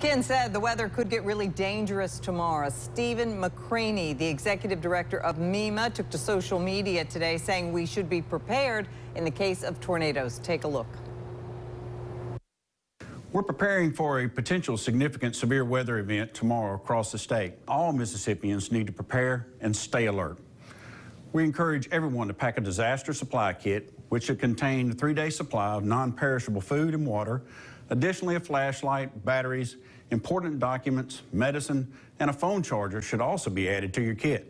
Ken said the weather could get really dangerous tomorrow. Stephen McCraney, the executive director of MEMA, took to social media today saying we should be prepared in the case of tornadoes. Take a look. We're preparing for a potential significant severe weather event tomorrow across the state. All Mississippians need to prepare and stay alert. We encourage everyone to pack a disaster supply kit, which should contain a three-day supply of non-perishable food and water, additionally a flashlight, batteries, important documents, medicine, and a phone charger should also be added to your kit.